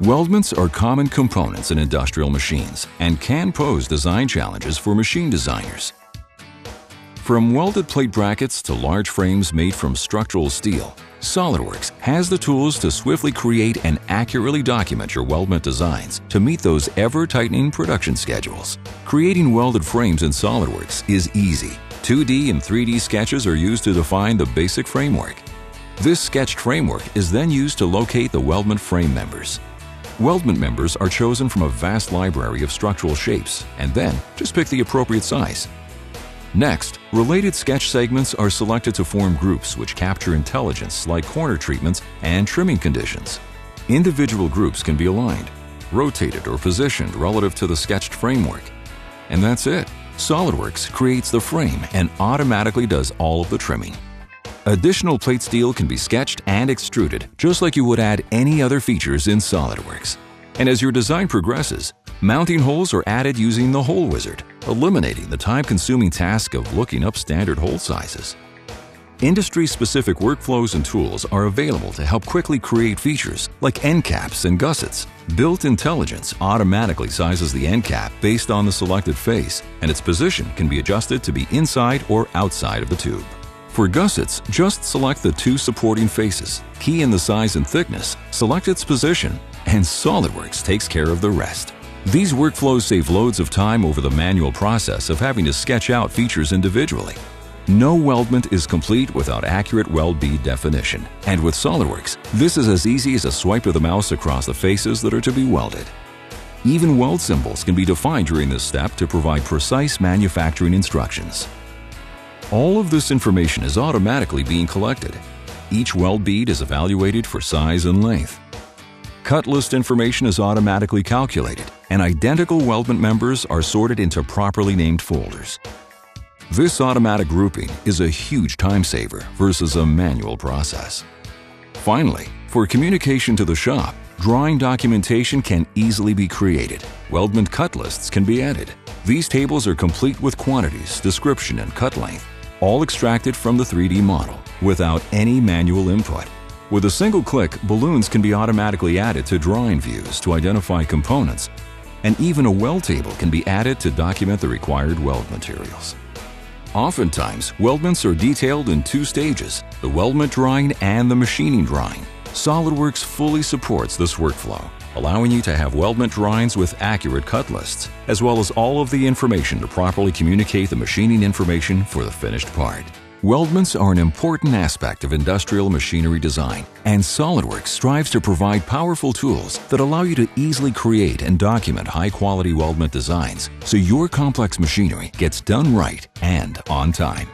Weldments are common components in industrial machines and can pose design challenges for machine designers. From welded plate brackets to large frames made from structural steel, SOLIDWORKS has the tools to swiftly create and accurately document your weldment designs to meet those ever-tightening production schedules. Creating welded frames in SOLIDWORKS is easy. 2D and 3D sketches are used to define the basic framework. This sketched framework is then used to locate the weldment frame members. Weldment members are chosen from a vast library of structural shapes and then just pick the appropriate size. Next, related sketch segments are selected to form groups which capture intelligence like corner treatments and trimming conditions. Individual groups can be aligned, rotated or positioned relative to the sketched framework. And that's it. SOLIDWORKS creates the frame and automatically does all of the trimming. Additional plate steel can be sketched and extruded just like you would add any other features in SOLIDWORKS. And as your design progresses, mounting holes are added using the Hole Wizard, eliminating the time-consuming task of looking up standard hole sizes. Industry-specific workflows and tools are available to help quickly create features like end caps and gussets. Built Intelligence automatically sizes the end cap based on the selected face, and its position can be adjusted to be inside or outside of the tube. For gussets, just select the two supporting faces, key in the size and thickness, select its position, and SOLIDWORKS takes care of the rest. These workflows save loads of time over the manual process of having to sketch out features individually. No weldment is complete without accurate weld bead definition, and with SOLIDWORKS, this is as easy as a swipe of the mouse across the faces that are to be welded. Even weld symbols can be defined during this step to provide precise manufacturing instructions. All of this information is automatically being collected. Each weld bead is evaluated for size and length. Cut list information is automatically calculated, and identical weldment members are sorted into properly named folders. This automatic grouping is a huge time saver versus a manual process. Finally, for communication to the shop, drawing documentation can easily be created. Weldment cut lists can be added. These tables are complete with quantities, description, and cut length, all extracted from the 3D model without any manual input. With a single click, balloons can be automatically added to drawing views to identify components, and even a weld table can be added to document the required weld materials. Oftentimes, weldments are detailed in two stages, the weldment drawing and the machining drawing. SOLIDWORKS fully supports this workflow, allowing you to have weldment drawings with accurate cut lists, as well as all of the information to properly communicate the machining information for the finished part. Weldments are an important aspect of industrial machinery design, and SOLIDWORKS strives to provide powerful tools that allow you to easily create and document high-quality weldment designs so your complex machinery gets done right and on time.